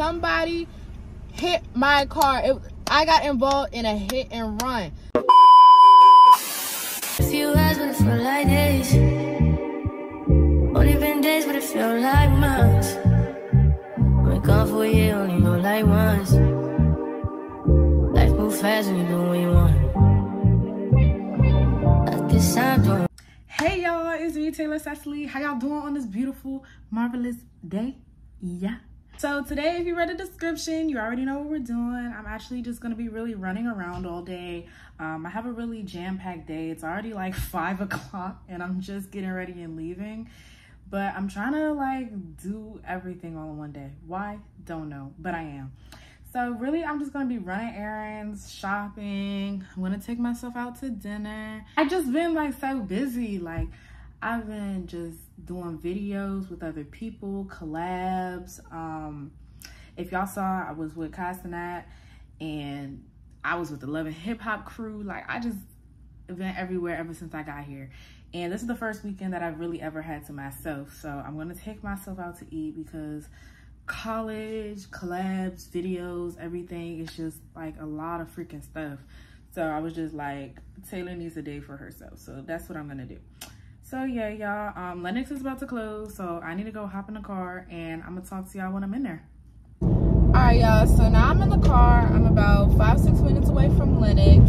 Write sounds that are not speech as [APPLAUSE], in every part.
somebody hit my car. It, I got involved in a hit and run. Few hours, but it feel like days. Only been days, but it feel like months. Been gone for a year, only know like once. Life move fast when you do what you want. At this time, don't Hey y'all, it's me Taylor Ceciley. How y'all doing on this beautiful, marvelous day? Yeah. So today, if you read the description, you already know what we're doing. I'm actually just gonna be really running around all day. Um, I have a really jam-packed day. It's already like [LAUGHS] five o'clock and I'm just getting ready and leaving. But I'm trying to like do everything all in one day. Why? Don't know, but I am. So really, I'm just gonna be running errands, shopping. I'm gonna take myself out to dinner. I've just been like so busy. Like I've been just doing videos with other people, collabs. Um, if y'all saw, I was with Castanat and I was with the Love and Hip Hop crew. Like I just been everywhere ever since I got here. And this is the first weekend that I've really ever had to myself. So I'm gonna take myself out to eat because college, collabs, videos, everything. It's just like a lot of freaking stuff. So I was just like, Taylor needs a day for herself. So that's what I'm gonna do. So yeah, y'all, um, Lenox is about to close. So I need to go hop in the car and I'm gonna talk to y'all when I'm in there. All right, y'all. So now I'm in the car. I'm about five, six minutes away from Lenox.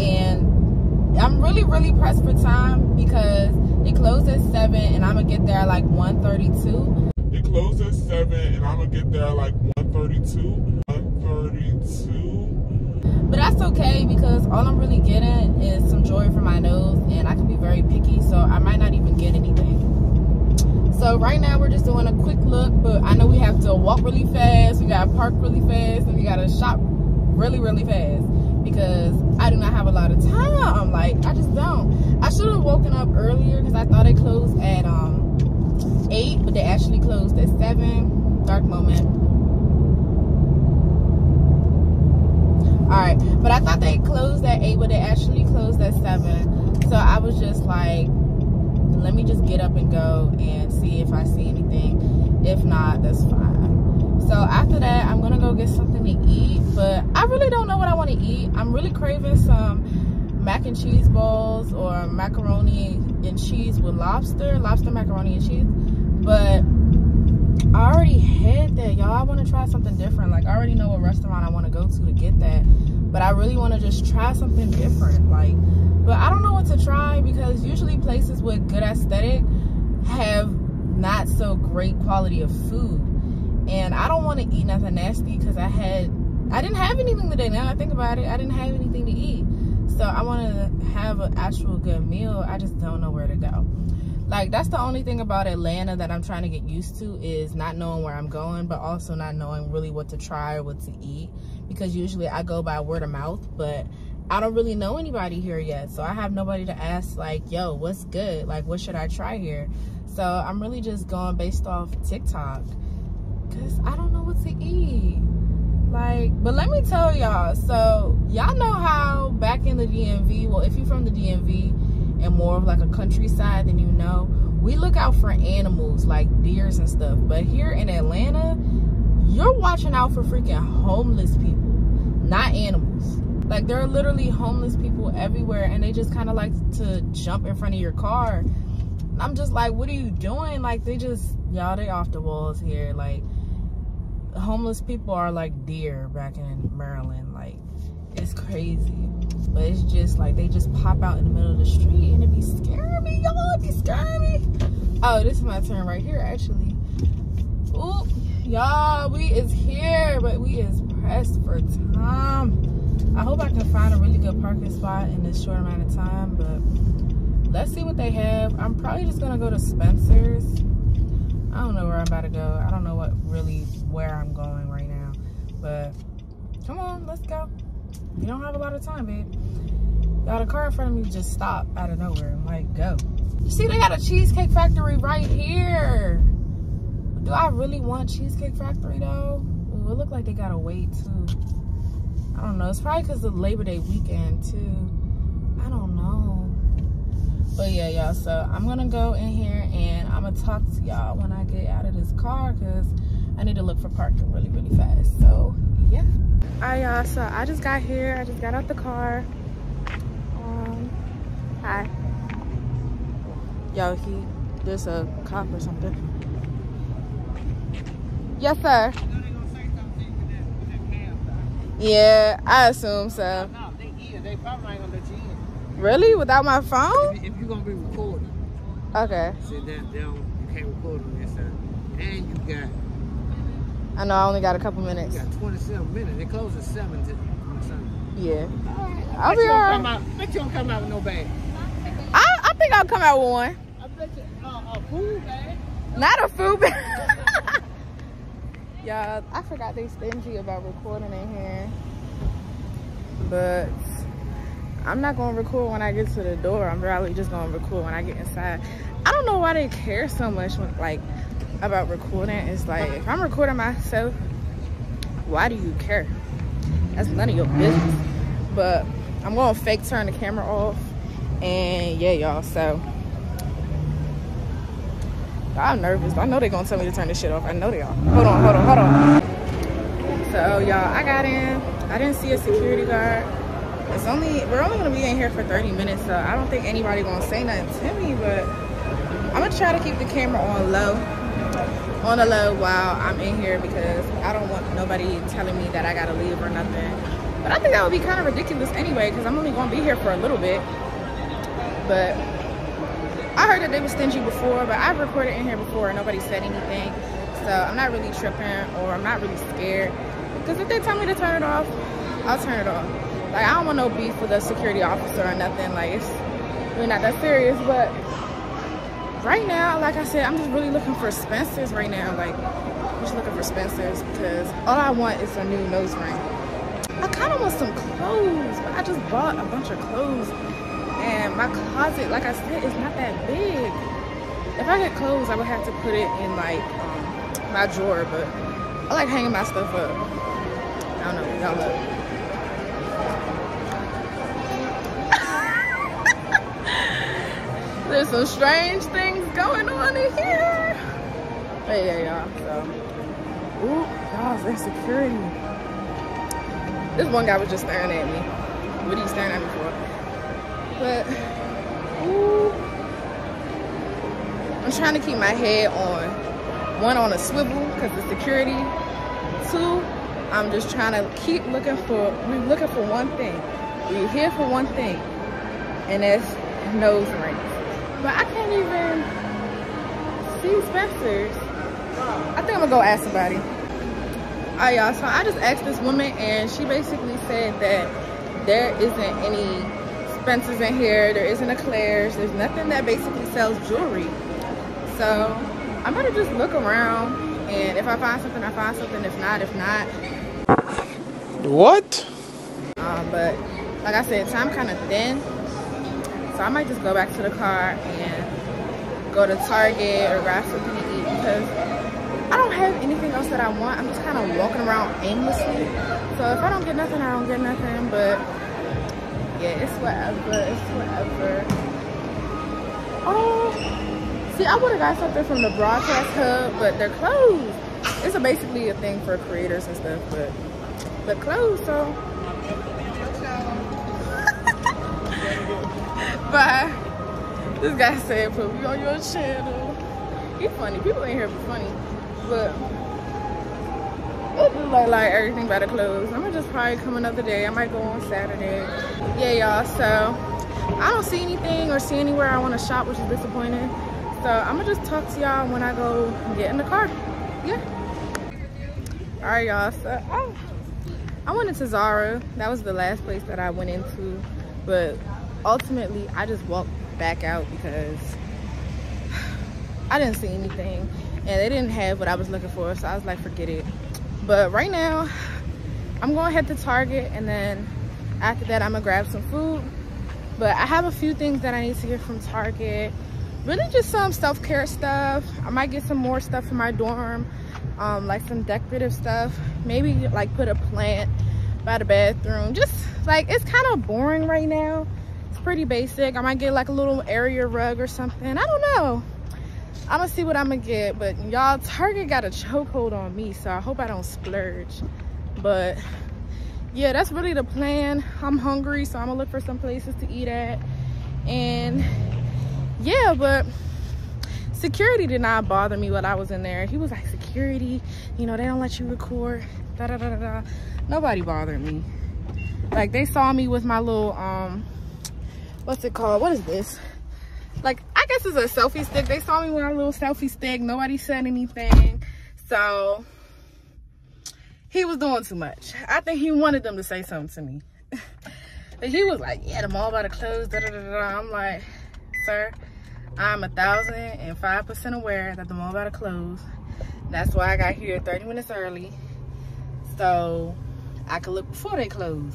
And I'm really, really pressed for time because they close at 7 and I'm going to get there at like 1.32. It closed at 7 and I'm going to get there at like 1.32. 1.32. But that's okay because all I'm really getting is some joy for my nose and I can be very picky. So I might not even get anything. So right now we're just doing a quick look, but I know we have to walk really fast, we gotta park really fast, and we gotta shop really, really fast because I do not have a lot of time. Like I just don't. I should have woken up earlier because I thought they closed at um eight, but they actually closed at seven. Dark moment. All right, but I thought they closed at eight, but they actually closed at seven. So I was just like, let me just get up and go and see if I see anything. If not, that's fine. So after that, I'm gonna go get something to eat, but I really don't know what I want to eat. I'm really craving some mac and cheese balls or macaroni and cheese with lobster, lobster macaroni and cheese. But I already had that, y'all. I want to try something different. Like I already know what restaurant I want to go to to get that, but I really want to just try something different. Like but I don't know what to try because usually places with good aesthetic have not so great quality of food. And I don't want to eat nothing nasty because I had, I didn't have anything today. Now I think about it, I didn't have anything to eat. So I want to have an actual good meal. I just don't know where to go. Like that's the only thing about Atlanta that I'm trying to get used to is not knowing where I'm going, but also not knowing really what to try or what to eat. Because usually I go by word of mouth, but I don't really know anybody here yet. So I have nobody to ask like, yo, what's good? Like, what should I try here? So I'm really just going based off TikTok because I don't know what to eat. Like, but let me tell y'all. So y'all know how back in the DMV, well, if you're from the DMV and more of like a countryside, than you know, we look out for animals like deers and stuff. But here in Atlanta, you're watching out for freaking homeless people, not animals. Like there are literally homeless people everywhere and they just kind of like to jump in front of your car. I'm just like, what are you doing? Like they just, y'all, they off the walls here. Like homeless people are like deer back in Maryland. Like it's crazy. But it's just like they just pop out in the middle of the street and it be scaring me, y'all. Be scaring me. Oh, this is my turn right here actually. Ooh, y'all, we is here, but we is pressed for time. I hope I can find a really good parking spot in this short amount of time, but let's see what they have. I'm probably just gonna go to Spencer's. I don't know where I'm about to go. I don't know what really where I'm going right now, but come on, let's go. You don't have a lot of time, babe. Got a car in front of me just stopped out of nowhere. I'm like, go. You see, they got a Cheesecake Factory right here. Do I really want Cheesecake Factory though? Ooh, it look like they gotta wait too. I don't know. It's probably because of Labor Day weekend too. I don't know. But yeah, y'all. So I'm gonna go in here and I'm gonna talk to y'all when I get out of this car because I need to look for parking really, really fast. Right, y'all. So I just got here. I just got out the car. Um, hi. Yo, he, there's a cop or something. Yes, sir. Yeah, I assume so. No, they is. They probably ain't gonna let you in. Really? Without my phone? If, if you're gonna be recording, Okay. see that they don't, you can't record on this side. And you got I know I only got a couple minutes. you got 27 minutes. They close at 7 to on Sunday. Yeah. I'll I'll be alright. Come out, bet you don't come out with no bag. I, I think I'll come out with one. I bet you uh, a food bag. Not a food bag. [LAUGHS] Y'all, I forgot they stingy about recording in here. But I'm not gonna record when I get to the door. I'm probably just gonna record when I get inside. I don't know why they care so much when like about recording. is like if I'm recording myself, why do you care? That's none of your business. But I'm gonna fake turn the camera off. And yeah, y'all, so I'm nervous. I know they're gonna tell me to turn this shit off. I know they are. Hold on, hold on, hold on. So y'all, I got in. I didn't see a security guard. It's only we're only gonna be in here for 30 minutes, so I don't think anybody gonna say nothing to me, but I'm gonna try to keep the camera on low. On the low while I'm in here because I don't want nobody telling me that I gotta leave or nothing. But I think that would be kind of ridiculous anyway, because I'm only gonna be here for a little bit. But I heard that they were stingy before, but I've recorded in here before and nobody said anything. So I'm not really tripping or I'm not really scared. Because if they tell me to turn it off, I'll turn it off. Like I don't want no beef with a security officer or nothing. Like it's really not that serious. But right now, like I said, I'm just really looking for Spencer's right now. Like I'm just looking for Spencer's because all I want is a new nose ring. I kind of want some clothes, but I just bought a bunch of clothes and my closet like i said is not that big if i get clothes i would have to put it in like um, my drawer but i like hanging my stuff up i don't know y'all there's some strange things going on in here but yeah y'all so ooh y'all there's security this one guy was just staring at me what are you staring at me for but ooh, I'm trying to keep my head on one on a swivel because the security. Two, I'm just trying to keep looking for. We're looking for one thing. We're here for one thing, and that's nose rings. But I can't even see Spencer's. I think I'm gonna go ask somebody. All right, y'all. So I just asked this woman, and she basically said that there isn't any Spencer's in here. There isn't a Claire's. There's nothing that basically sells jewelry. So I'm gonna just look around and if I find something, I find something. If not, if not. What? Um, but like I said, time kind of thin. So I might just go back to the car and go to Target or grab something to eat because I don't have anything else that I want. I'm just kind of walking around aimlessly. So if I don't get nothing, I don't get nothing. But yeah, it's whatever. It's whatever. Oh, see, I would have got something from the broadcast hub, but they're closed. It's a, basically a thing for creators and stuff, but they're closed. So, bye. This guy said, "Put me on your channel." He funny. People in here be funny, but it look like, everything about to close. I'm gonna just probably come another day. I might go on Saturday. Yeah, y'all. So I don't see anything or see anywhere I want to shop, which is disappointing. So I'm gonna just talk to y'all when I go get in the car. Yeah. All right, y'all. So I, I went into Zara. That was the last place that I went into, but ultimately I just walked back out because [SIGHS] I didn't see anything and they didn't have what I was looking for. So I was like, forget it. But right now, [SIGHS] I'm going to head to Target and then after that, I'm gonna grab some food. But I have a few things that I need to get from Target. Really just some self-care stuff. I might get some more stuff for my dorm, um, like some decorative stuff. Maybe like put a plant by the bathroom. Just like, it's kind of boring right now. Pretty basic. I might get like a little area rug or something. I don't know. I'm gonna see what I'm gonna get. But y'all, Target got a chokehold on me, so I hope I don't splurge. But yeah, that's really the plan. I'm hungry, so I'm gonna look for some places to eat at. And yeah, but security did not bother me while I was in there. He was like, security, you know, they don't let you record. Da da da da da. Nobody bothered me. Like they saw me with my little um what's it called? What is this? Like I guess it's a selfie stick. They saw me with a little selfie stick. Nobody said anything. So he was doing too much. I think he wanted them to say something to me. [LAUGHS] but he was like, yeah, the mall about to close. Da, da, da, da. I'm like, sir, I'm a thousand and five percent aware that the mall about to close. That's why I got here 30 minutes early. So I could look before they close.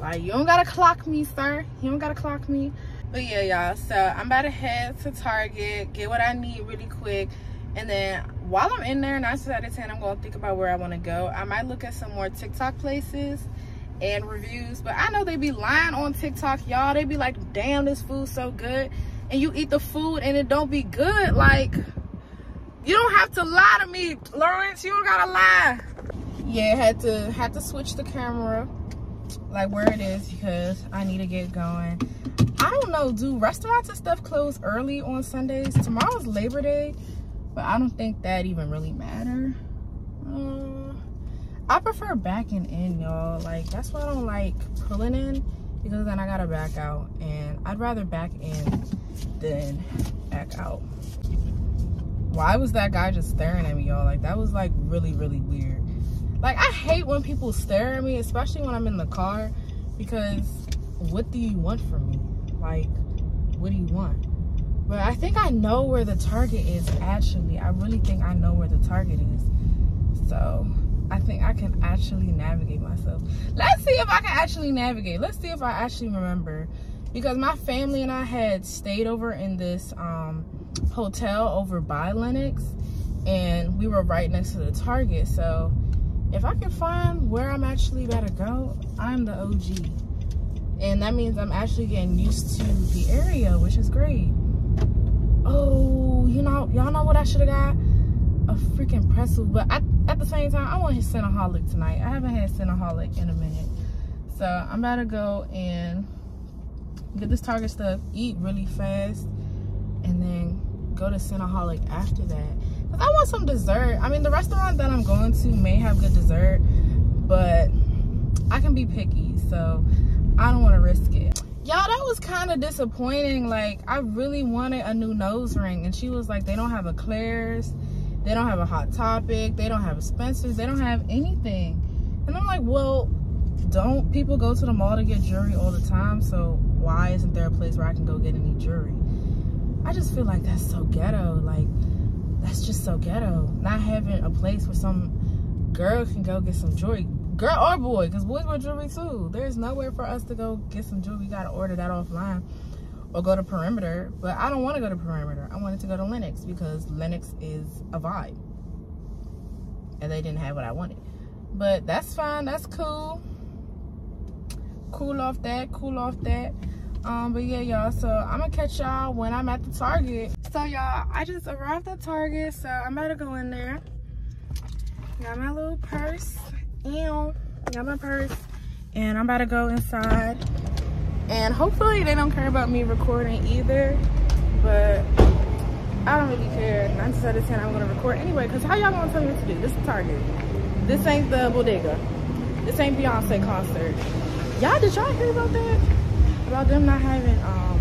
Like, you don't gotta clock me, sir. You don't gotta clock me. But yeah, y'all, so I'm about to head to Target, get what I need really quick. And then while I'm in there, 9 out of 10, I'm gonna think about where I wanna go. I might look at some more TikTok places and reviews. But I know they be lying on TikTok, y'all. They be like, damn, this food's so good. And you eat the food and it don't be good. Like, you don't have to lie to me, Lawrence. You don't gotta lie. Yeah, had to had to switch the camera like where it is because I need to get going. I don't know, do restaurants and stuff close early on Sundays? Tomorrow's Labor Day, but I don't think that even really matter. Uh, I prefer backing in, y'all. Like, that's why I don't like pulling in because then I gotta back out. And I'd rather back in than back out. Why was that guy just staring at me, y'all? Like, that was like really, really weird. Like, I hate when people stare at me, especially when I'm in the car, because what do you want from me? Like, what do you want? But I think I know where the target is, actually. I really think I know where the target is. So, I think I can actually navigate myself. Let's see if I can actually navigate. Let's see if I actually remember. Because my family and I had stayed over in this um, hotel over by Lenox. And we were right next to the Target. So, if I can find where I'm actually about to go, I'm the OG. And that means I'm actually getting used to the area, which is great. Oh, you know, y'all know what I should have got? A freaking pretzel. But I, at the same time, I want his Cinnaholic tonight. I haven't had Cinnaholic in a minute. So I'm about to go and get this Target stuff, eat really fast, and then go to Cinnaholic after that. I want some dessert. I mean, the restaurant that I'm going to may have good dessert, but I can be picky, so I don't want to risk it. Y'all, that was kind of disappointing. Like, I really wanted a new nose ring, and she was like, they don't have a Claire's, they don't have a Hot Topic, they don't have a Spencer's, they don't have anything. And I'm like, well, don't people go to the mall to get jewelry all the time? So why isn't there a place where I can go get any jewelry? I just feel like that's so ghetto. Like, that's just so ghetto. Not having a place where some girl can go get some jewelry. Girl or boy, because boys wear jewelry too. There's nowhere for us to go get some jewelry. We got to order that offline or go to Perimeter. But I don't want to go to Perimeter. I wanted to go to Lenox because Lenox is a vibe. And they didn't have what I wanted. But that's fine. That's cool. Cool off that. Cool off that um but yeah y'all so i'm gonna catch y'all when i'm at the target. So y'all i just arrived at target so i'm about to go in there. Got my little purse Ew. got my purse and i'm about to go inside. And hopefully they don't care about me recording either but i don't really care. 9 out of 10 i'm gonna record anyway because how y'all gonna tell me what to do? This is target. This ain't the bodega. This ain't beyonce concert. Y'all did y'all hear about that about them not having um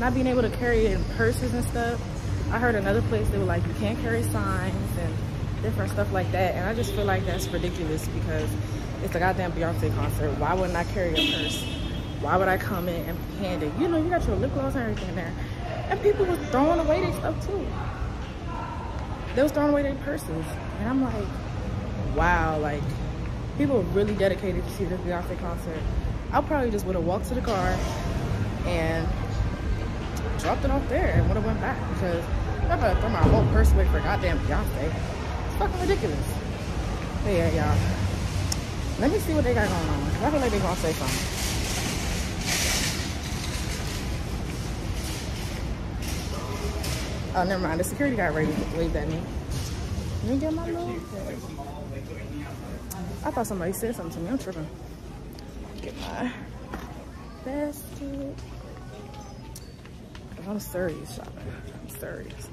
not being able to carry in purses and stuff i heard another place they were like you can't carry signs and different stuff like that. And i just feel like that's ridiculous because it's a goddamn beyonce concert. Why wouldn't i carry a purse? Why would i come in and hand it? You know you got your lip gloss and everything there. And people was throwing away their stuff too. They was throwing away their purses. And i'm like wow like people are really dedicated to see this beyonce concert I probably just would have walked to the car and dropped it off there and would have went back because I'm about to throw my whole purse away for goddamn Beyonce. It's fucking ridiculous. But yeah, y'all. Let me see what they got going on. I feel like they're gonna say something. Oh, never mind. The security guy ready waved at me. Let me get my little. I thought somebody said something to me. I'm tripping. My basket. I'm serious shopping. I'm serious.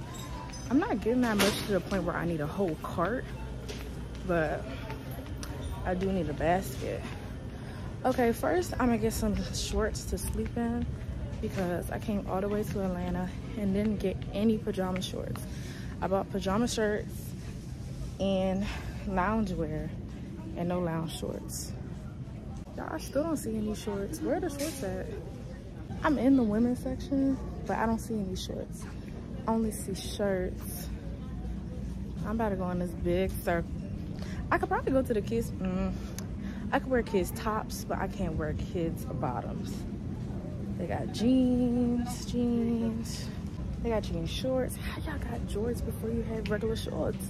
I'm not getting that much to the point where I need a whole cart, but I do need a basket. Okay, first I'm gonna get some shorts to sleep in because I came all the way to Atlanta and didn't get any pajama shorts. I bought pajama shirts and loungewear and no lounge shorts. I still don't see any shorts. Where are the shorts at? I'm in the women's section, but I don't see any shorts. I only see shirts. I'm about to go in this big circle. I could probably go to the kids. Mm, I could wear kids tops, but I can't wear kids bottoms. They got jeans, jeans. They got jean shorts. How y'all got jorts before you had regular shorts?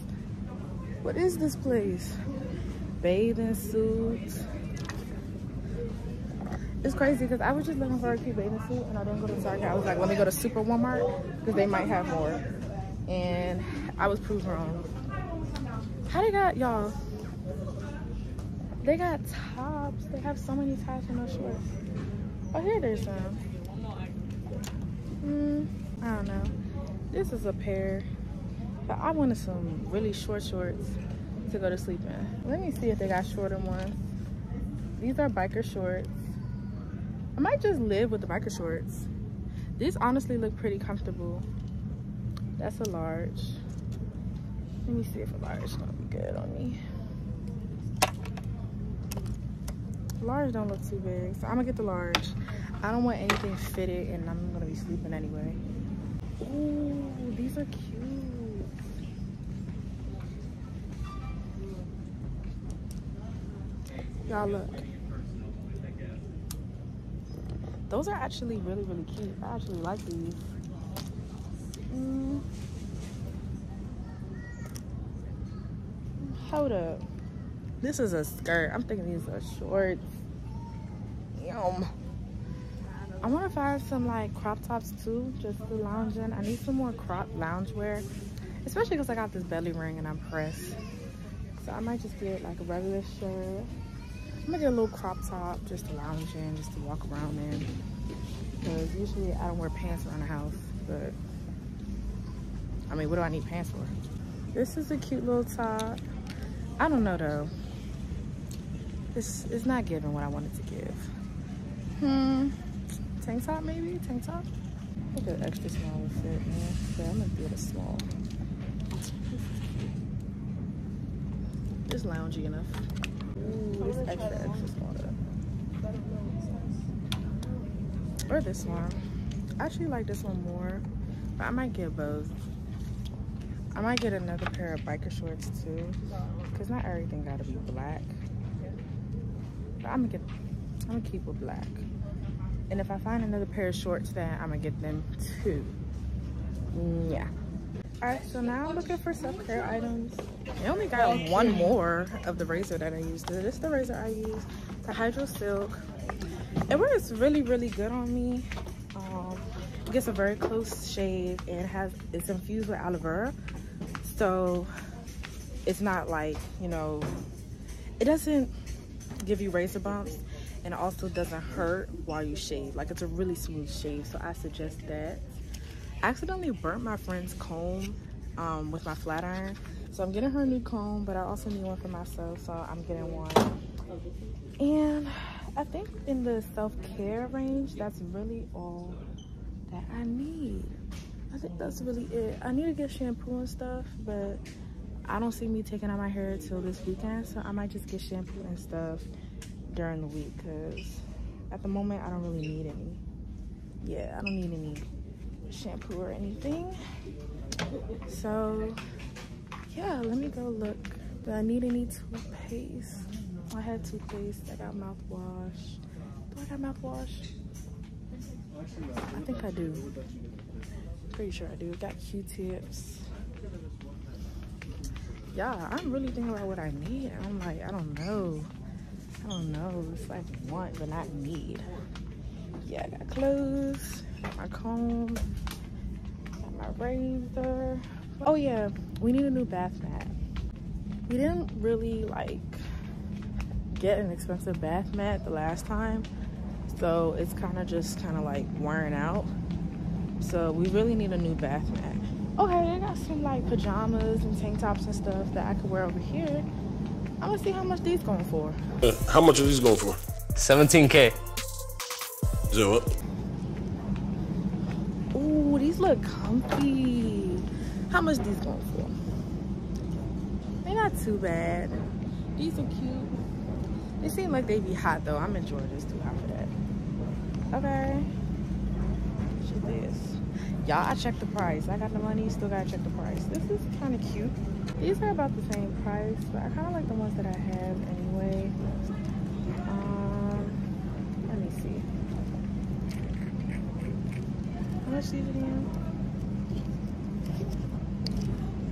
What is this place? Bathing suits. It's crazy because I was just looking for a cute bathing suit and I didn't go to Target. I was like, let me go to Super Walmart because they might have more. And I was proved wrong. How they got, y'all? They got tops. They have so many tops and no shorts. Oh, here there's some. Hmm, I don't know. This is a pair. But I wanted some really short shorts to go to sleep in. Let me see if they got shorter ones. These are biker shorts. I might just live with the biker shorts. These honestly look pretty comfortable. That's a large. Let me see if a large is gonna be good on me. Large don't look too big, so I'm gonna get the large. I don't want anything fitted and I'm gonna be sleeping anyway. Ooh, these are cute. Y'all look. Those are actually really, really cute. I actually like these. Mm. Hold up. This is a skirt. I'm thinking these are shorts. Yum. I want to find some like crop tops too, just to lounge in. I need some more crop loungewear, especially because I got this belly ring and I'm pressed. So I might just get like a regular shirt. I'm gonna get a little crop top just to lounge in, just to walk around in. Because usually I don't wear pants around the house, but I mean, what do I need pants for? This is a cute little top. I don't know though. It's, it's not giving what I wanted to give. Hmm, tank top maybe, tank top? I Look at extra small would fit, man. So I'm gonna get a small. It's loungy enough. Ooh, this extra, extra small though. Or this one. I actually like this one more, but I might get both. I might get another pair of biker shorts too, because not everything gotta be black. But I'm gonna get, I'm gonna keep with black. And if I find another pair of shorts, then I'm gonna get them too. Yeah. All right, so now I'm looking for self-care items. I only got one more of the razor that I used. This is the razor I use, the Hydro Silk. It works really, really good on me. Um, it gets a very close shave and has it's infused with aloe vera. So it's not like, you know, it doesn't give you razor bumps and it also doesn't hurt while you shave. Like it's a really smooth shave, so I suggest that. I accidentally burnt my friend's comb um, with my flat iron. So I'm getting her a new comb, but I also need one for myself, so I'm getting one. And I think in the self-care range, that's really all that I need. I think that's really it. I need to get shampoo and stuff, but I don't see me taking out my hair till this weekend, so I might just get shampoo and stuff during the week, because at the moment, I don't really need any. Yeah, I don't need any shampoo or anything. So, yeah, let me go look. Do I need any toothpaste? I had toothpaste. I got mouthwash. Do I got mouthwash? I think I do. Pretty sure I do. Got Q-tips. Yeah, I'm really thinking about what I need. I'm like, I don't know. I don't know. It's like want but not need. Yeah, I got clothes, my comb, got my razor. Oh yeah, we need a new bath mat. We didn't really like get an expensive bath mat the last time. So it's kind of just kind of like wearing out. So we really need a new bath mat. Okay, they got some like pajamas and tank tops and stuff that I could wear over here. I'm gonna see how much these going for. Uh, How much are these going for? 17K. Is that what? These look comfy. How much these going for? They're not too bad. These are cute. They seem like they be hot though. I'm in Georgia. It's too hot for that. Okay. Shit this. Y'all, I checked the price. I got the money, still gotta check the price. This is kind of cute. These are about the same price, but I kind of like the ones that I have anyway. Um, let me see. How much these?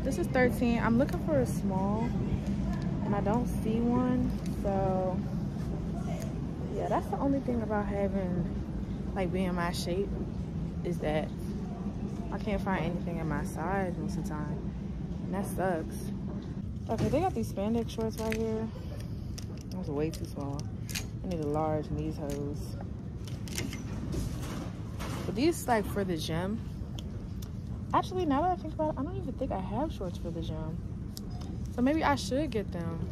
This is 13. I'm looking for a small, and I don't see one. So, yeah, that's the only thing about having, like, being my shape is that I can't find anything in my size most of the time. And that sucks. Okay, they got these spandex shorts right here. Those are way too small. I need a large in these hoes. But these like for the gym. Actually, now that I think about it, I don't even think I have shorts for the gym. So maybe I should get them.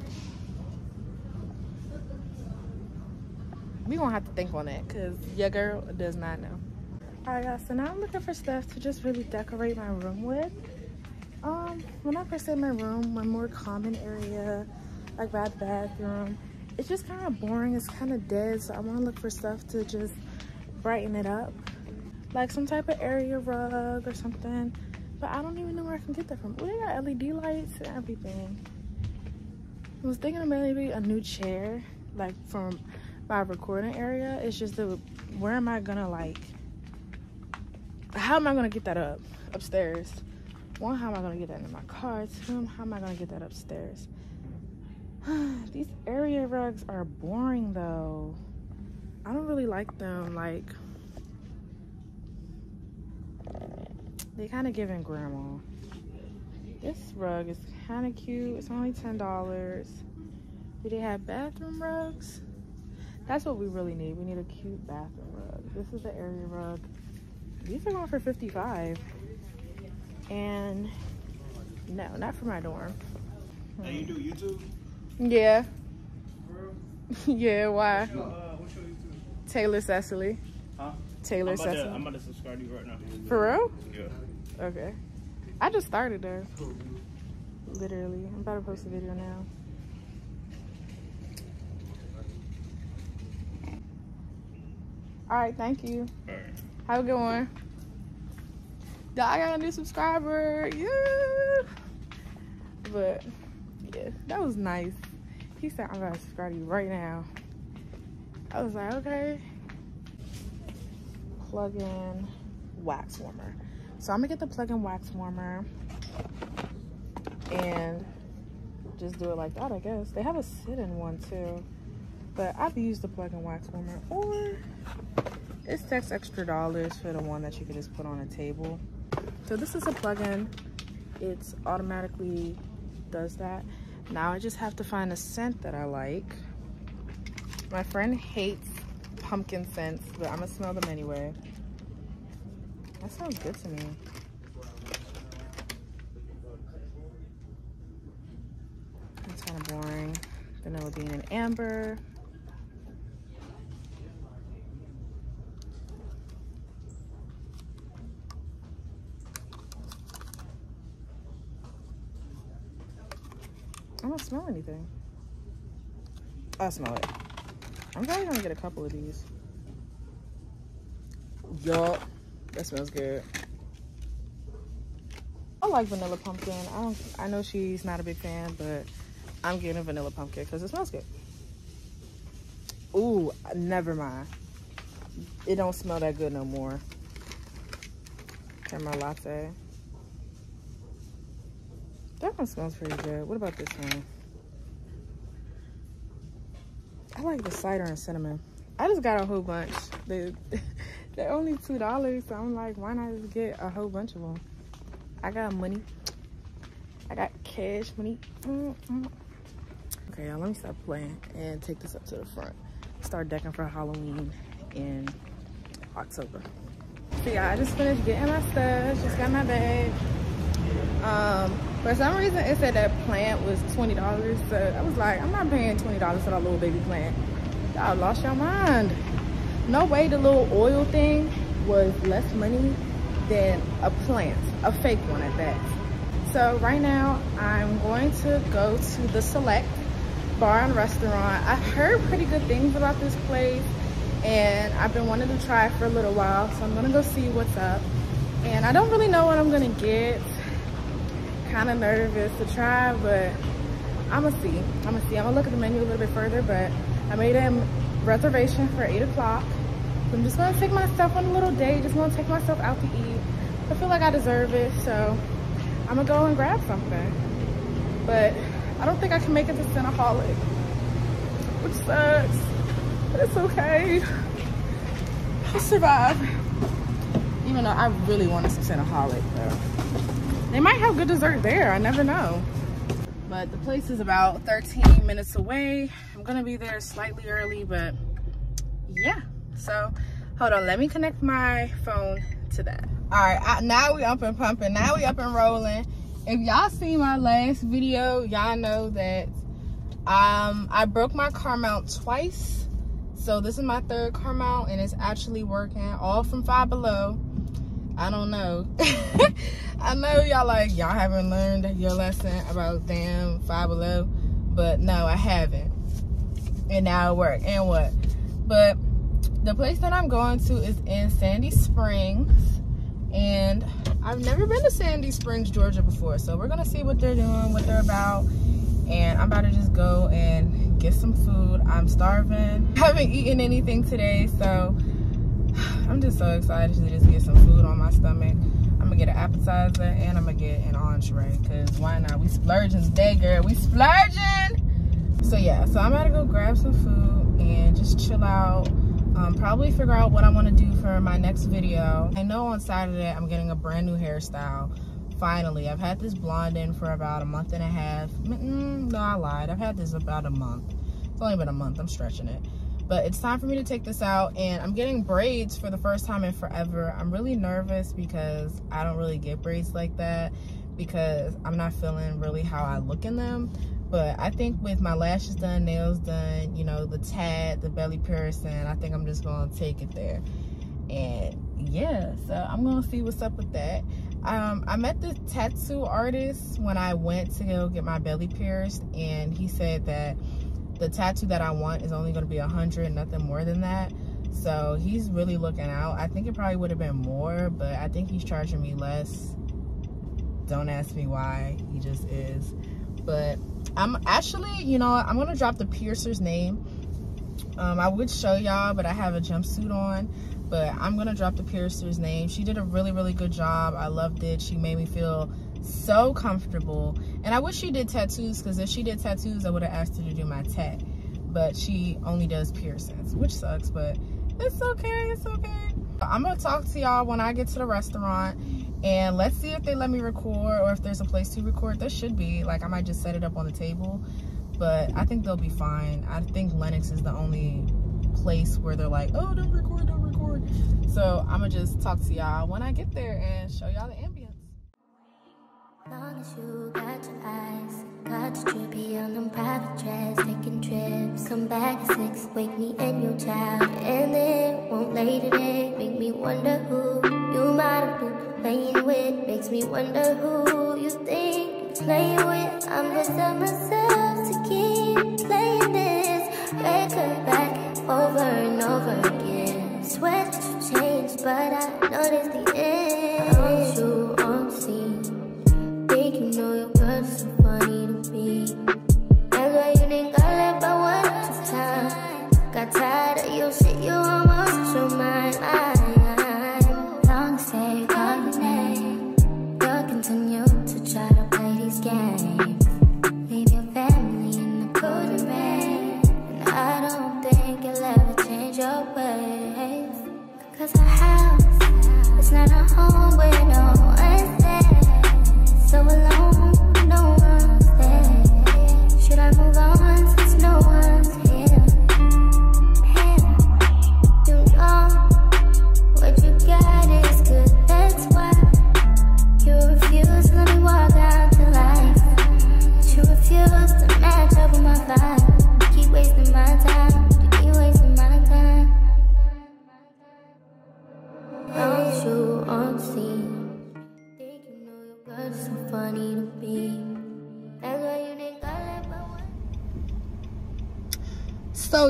We gonna have to think on that because your girl does not know. Alright guys, so now I'm looking for stuff to just really decorate my room with. Um, when I first say my room, my more common area, like my bathroom, it's just kind of boring, it's kind of dead, so I want to look for stuff to just brighten it up. Like some type of area rug or something. But I don't even know where I can get that from. Oh, they got LED lights and everything. I was thinking of maybe a new chair, like from my recording area. It's just the, where am I gonna like, how am I gonna get that up upstairs? One, how am I gonna get that in my car? Two, how am I gonna get that upstairs? [SIGHS] These area rugs are boring though. I don't really like them. Like, they kind of giving grandma. This rug is kind of cute. It's only $10. Do they have bathroom rugs? That's what we really need. We need a cute bathroom rug. This is the area rug. These are going for 55 And no, not for my dorm. Hey, you do YouTube? Yeah. [LAUGHS] yeah, why? Uh, what's your YouTube? Taylor Ceciley. Huh? Taylor I'm about, to, I'm about to subscribe to you right now. For real? Yeah. Okay. I just started there. Literally. I'm about to post a video now. Alright, thank you. Alright. Have a good one. I got a new subscriber. Yeah. But yeah, that was nice. He said I'm gonna subscribe to you right now. I was like, okay. Plug-in wax warmer. So I'm gonna get the plug-in wax warmer and just do it like that, I guess. They have a sit-in one too. But I've used the plug-in wax warmer or it's six extra dollars for the one that you could just put on a table. So this is a plug-in. It's automatically does that. Now I just have to find a scent that I like. My friend hates pumpkin scents, but I'm gonna smell them anyway. That sounds good to me. It's kind of boring. Vanilla bean and amber. I don't smell anything. I smell it. I'm probably gonna get a couple of these. Yup. That smells good. I like vanilla pumpkin. I don't I know she's not a big fan, but I'm getting a vanilla pumpkin because it smells good. Ooh, never mind. It don't smell that good no more. Caramel latte. That one smells pretty good. What about this one? I like the cider and cinnamon. I just got a whole bunch. They, [LAUGHS] they're only two dollars, so I'm like, why not just get a whole bunch of them? I got money. I got cash money. Mm -mm. Okay, Okay, y'all, let me stop playing and take this up to the front. Start decking for Halloween in October. So yeah, I just finished getting my stuff, just got my bag. Um, for some reason it said that plant was $20. So I was like, I'm not paying $20 for that little baby plant. Y'all lost your mind. No way the little oil thing was less money than a plant, a fake one at that. So right now I'm going to go to the Select Bar and Restaurant. I've heard pretty good things about this place and I've been wanting to try it for a little while. So I'm gonna go see what's up. And I don't really know what I'm gonna get. Kind of nervous to try, but I'm gonna see. I'm gonna see. I'm gonna look at the menu a little bit further, but I made a reservation for eight o'clock. I'm just gonna take myself on a little date. Just gonna take myself out to eat. I feel like I deserve it, so I'm gonna go and grab something. But I don't think I can make it to Cinnaholic, which sucks, but it's okay. I'll survive. Even though I really wanted to Cinnaholic, though. They might have good dessert there, I never know. But the place is about 13 minutes away. I'm gonna be there slightly early, but yeah. So hold on, let me connect my phone to that. All right, now we up and pumping. Now we up and rolling. If y'all seen my last video, y'all know that um, I broke my car mount twice. So this is my third car mount and it's actually working all from five below. I don't know. [LAUGHS] I know y'all like, y'all haven't learned your lesson about damn five below, but no, I haven't. And now it worked. And what? But the place that I'm going to is in Sandy Springs. And I've never been to Sandy Springs, Georgia before. So we're gonna see what they're doing, what they're about. And I'm about to just go and get some food. I'm starving. [LAUGHS] I haven't eaten anything today, so I'm just so excited to just get some food on my stomach. I'm gonna get an appetizer and I'm gonna get an entree, cause why not? We splurging today, girl. We splurging. So yeah, so I'm gonna go grab some food and just chill out um, probably figure out what I want to do for my next video. I know on Saturday I'm getting a brand new hairstyle. Finally, I've had this blonde in for about a month and a half. Mm, no, I lied. I've had this about a month. It's only been a month. I'm stretching it. But it's time for me to take this out and I'm getting braids for the first time in forever. I'm really nervous because I don't really get braids like that because I'm not feeling really how I look in them but I think with my lashes done, nails done, you know, the tat, the belly piercing, I think I'm just gonna take it there. And yeah, so I'm gonna see what's up with that. Um, I met the tattoo artist when I went to go get my belly pierced and he said that the tattoo that I want is only gonna be a hundred, nothing more than that. So he's really looking out. I think it probably would have been more, but I think he's charging me less. Don't ask me why, he just is. But I'm actually, you know, I'm gonna drop the piercer's name. Um, I would show y'all, but I have a jumpsuit on. But I'm gonna drop the piercer's name. She did a really, really good job. I loved it. She made me feel so comfortable. And I wish she did tattoos, because if she did tattoos, I would have asked her to do my tat. But she only does piercings, which sucks, but it's okay, it's okay. I'm gonna talk to y'all when I get to the restaurant and let's see if they let me record or if there's a place to record there should be like i might just set it up on the table but i think they'll be fine i think Lenox is the only place where they're like oh don't record don't record so i'm gonna just talk to y'all when i get there and show y'all the ambience Long as you got your eyes, got your trippy on them private jets, taking trips. Come back at six, wake me and your child, and then won't lay today. Make me wonder who you might have been playing with makes me wonder who you think you're playing with. I'm just on myself to keep playing this record back over and over again. Swear that you changed, but I noticed the end. So funny to me.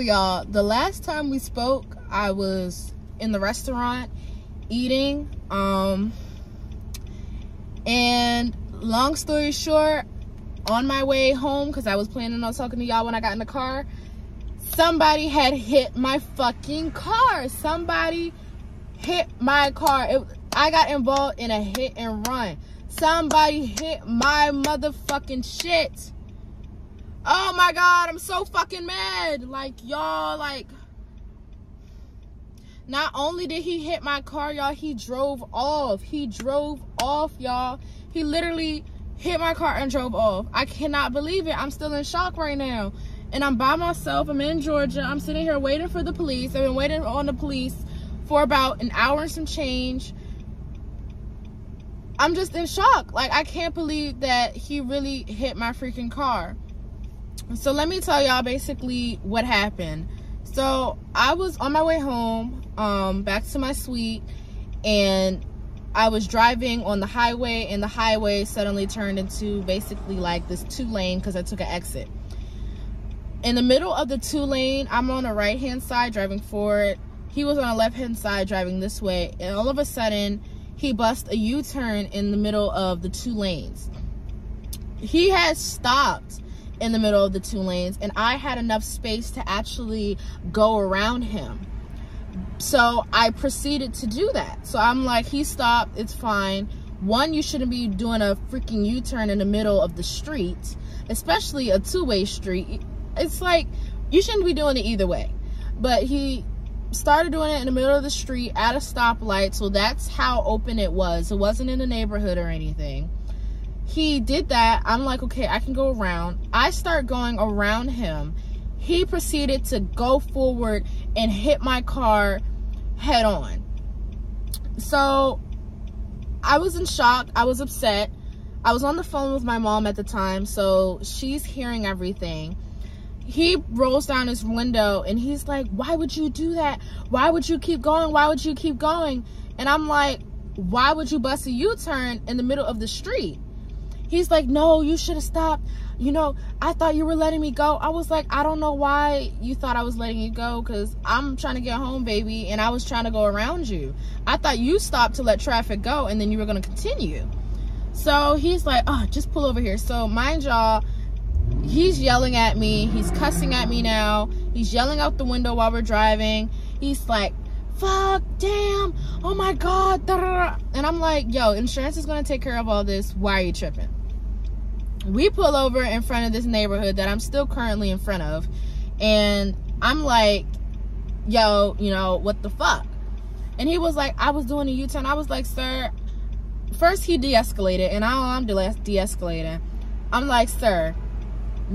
Y'all, the last time we spoke, I was in the restaurant eating. Um and long story short, on my way home, because I was planning on talking to y'all when I got in the car, somebody had hit my fucking car. Somebody hit my car. It, I got involved in a hit and run. Somebody hit my motherfucking shit. Oh my god, I'm so fucking mad. Like y'all like not only did he hit my car, y'all, he drove off. He drove off, y'all. He literally hit my car and drove off. I cannot believe it. I'm still in shock right now. And I'm by myself. I'm in Georgia. I'm sitting here waiting for the police. I've been waiting on the police for about an hour and some change. I'm just in shock. Like, I can't believe that he really hit my freaking car. So, let me tell y'all basically what happened. So, I was on my way home, um, back to my suite, and I was driving on the highway, and the highway suddenly turned into basically like this two lane because I took an exit. In the middle of the two lane, I'm on the right hand side driving forward. He was on the left hand side driving this way, and all of a sudden, he bust a U turn in the middle of the two lanes. He had stopped in the middle of the two lanes, and I had enough space to actually go around him. So I proceeded to do that. So I'm like, he stopped, it's fine. One, you shouldn't be doing a freaking U turn in the middle of the street, especially a two way street. It's like, you shouldn't be doing it either way. But he started doing it in the middle of the street at a stoplight, so that's how open it was. It wasn't in the neighborhood or anything. He did that. I'm like, okay, I can go around. I start going around him. He proceeded to go forward and hit my car head on. So I was in shock. I was upset. I was on the phone with my mom at the time, so she's hearing everything. He rolls down his window and he's like, Why would you do that? Why would you keep going? Why would you keep going? And I'm like, Why would you bust a U turn in the middle of the street? He's like, No, you should have stopped. You know, I thought you were letting me go. I was like, I don't know why you thought I was letting you go because I'm trying to get home, baby, and I was trying to go around you. I thought you stopped to let traffic go and then you were going to continue. So he's like, Oh, just pull over here. So, mind y'all, he's yelling at me. He's cussing at me now. He's yelling out the window while we're driving. He's like, fuck, damn, oh my God. And I'm like, yo, insurance is going to take care of all this. Why are you tripping? We pull over in front of this neighborhood that I'm still currently in front of. And I'm like, yo, you know, what the fuck? And he was like, I was doing a U-turn. I was like, sir, first he de-escalated. And now I'm de-escalating. I'm like, sir,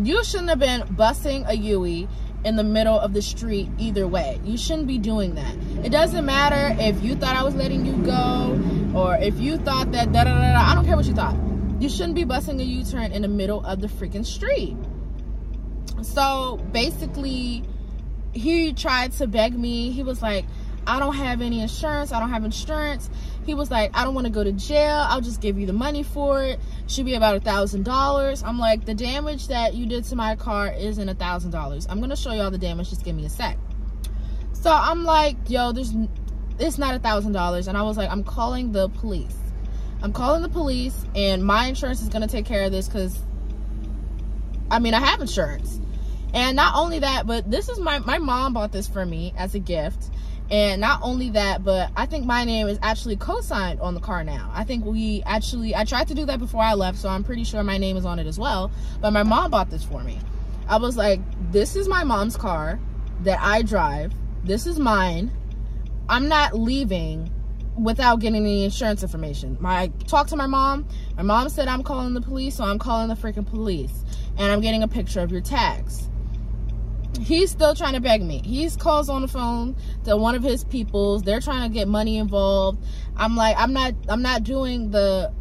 you shouldn't have been busting a Yui in the middle of the street either way. You shouldn't be doing that. It doesn't matter if you thought I was letting you go or if you thought that da da da da. I don't care what you thought. You shouldn't be busting a U-turn in the middle of the freaking street. So basically, he tried to beg me. He was like, I don't have any insurance. I don't have insurance. He was like, I don't want to go to jail. I'll just give you the money for it. Should be about a thousand dollars. I'm like, the damage that you did to my car isn't a thousand dollars. I'm gonna show y'all the damage. Just give me a sec. So I'm like, yo, there's, it's not a thousand dollars. And I was like, I'm calling the police. I'm calling the police, and my insurance is gonna take care of this because, I mean, I have insurance. And not only that, but this is my my mom bought this for me as a gift and not only that, but I think my name is actually co-signed on the car now. I think we actually, I tried to do that before I left, so I'm pretty sure my name is on it as well. But my mom bought this for me. I was like, this is my mom's car that I drive. This is mine. I'm not leaving without getting any insurance information. My I talked to my mom. My mom said I'm calling the police, so I'm calling the freaking police. And I'm getting a picture of your tags he's still trying to beg me. He's calls on the phone to one of his peoples. They're trying to get money involved. I'm like, I'm not, I'm not doing the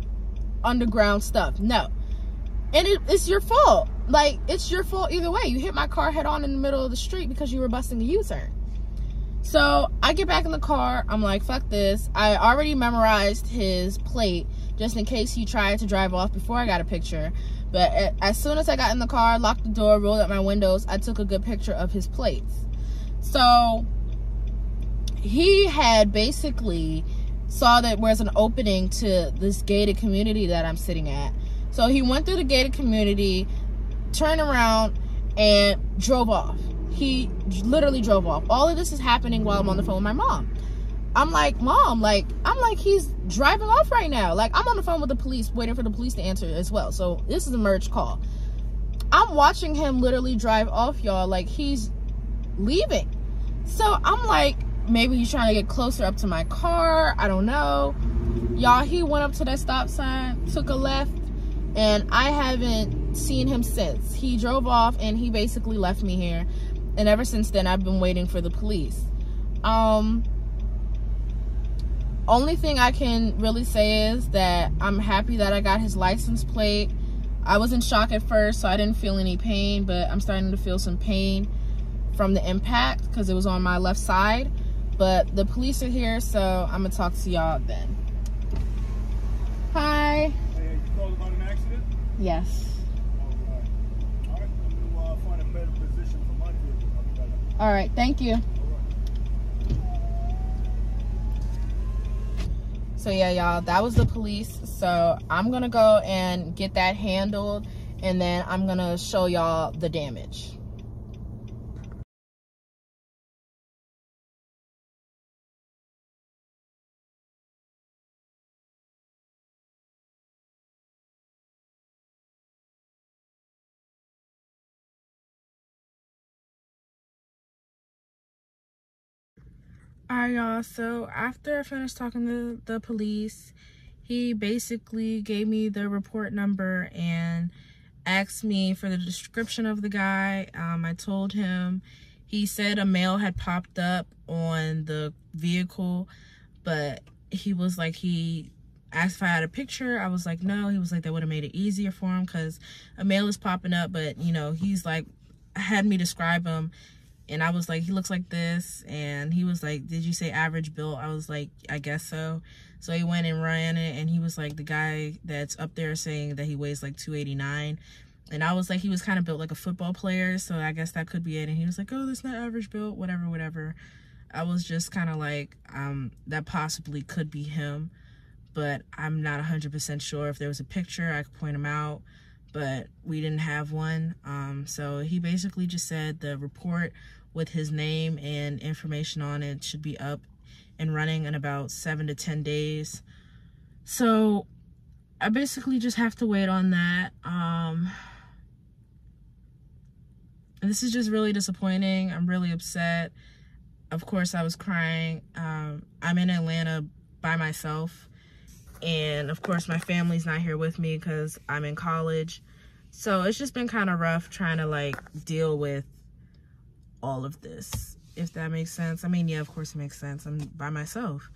underground stuff. No. And it, it's your fault. Like, it's your fault either way. You hit my car head on in the middle of the street because you were busting a U-turn. So I get back in the car. I'm like, fuck this. I already memorized his plate just in case he tried to drive off before I got a picture. But eh, as soon as I got in the car, locked the door, rolled up my windows, I took a good picture of his plates. So he had basically saw that there's an opening to this gated community that I'm sitting at. So he went through the gated community, turned around, and drove off. He literally drove off. All of this is happening while I'm on the phone with my mom. I'm like, mom, like, I'm like, he's driving off right now. Like, I'm on the phone with the police, waiting for the police to answer as well. So this is a merge call. I'm watching him literally drive off, y'all. Like, he's leaving. So I'm like, maybe he's trying to get closer up to my car. I don't know. Y'all, he went up to that stop sign, took a left, and I haven't seen him since. He drove off and he basically left me here. And ever since then, I've been waiting for the police. Um, only thing I can really say is that I'm happy that I got his license plate. I was in shock at first, so I didn't feel any pain, but I'm starting to feel some pain from the impact because it was on my left side. But the police are here, so I'm gonna talk to y'all then. Hi. Hey, you called about an accident? Yes. Alright. Alright, I'm gonna uh, find a better position for my vehicle. I'll be back. All right. Thank you. So yeah, y'all, that was the police. So I'm gonna go and get that handled, and then I'm gonna show y'all the damage. All right, y'all. So after I finished talking to the police, he basically gave me the report number and asked me for the description of the guy. Um, I told him he said a male had popped up on the vehicle, but he was like he asked if I had a picture. I was like no. He was like that would have made it easier for him because a male is popping up, but you know he's like had me describe him and I was like, he looks like this. And he was like, did you say average built? I was like, I guess so. So he went and ran it. And he was like, the guy that's up there saying that he weighs like 289. And I was like, he was kind of built like a football player. So I guess that could be it. And he was like, oh, that's not average built, whatever, whatever. I was just kind of like, um, that possibly could be him. But I'm not 100% sure. If there was a picture, I could point him out but we didn't have one. Um, so he basically just said the report with his name and information on it should be up and running in about seven to 10 days. So I basically just have to wait on that. Um, this is just really disappointing. I'm really upset. Of course, I was crying. Um, I'm in Atlanta by myself and of course my family's not here with me because i'm in college. So it's just been kind of rough trying to like deal with all of this if that makes sense. I mean yeah of course it makes sense. I'm by myself.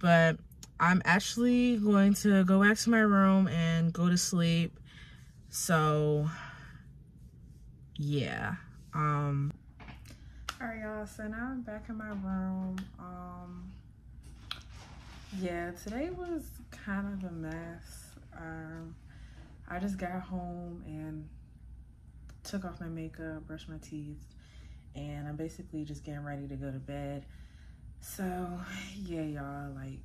But i'm actually going to go back to my room and go to sleep. So yeah um. All right, y'all. So now I'm back in my room. Um, yeah, today was kind of a mess. Um, I just got home and took off my makeup, brushed my teeth, and I'm basically just getting ready to go to bed. So, yeah, y'all, like,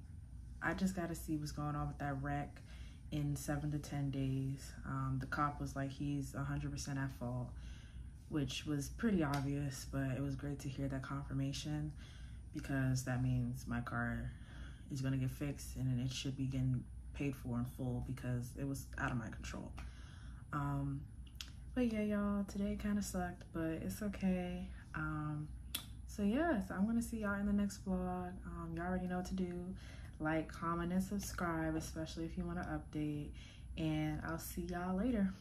I just got to see what's going on with that wreck in seven to 10 days. Um, the cop was like, he's 100% at fault which was pretty obvious, but it was great to hear that confirmation because that means my car is going to get fixed and it should be getting paid for in full because it was out of my control. Um, but yeah, y'all, today kind of sucked, but it's okay. Um, so yes, I'm going to see y'all in the next vlog. Um, y'all already know what to do. Like, comment, and subscribe, especially if you want to update. And I'll see y'all later.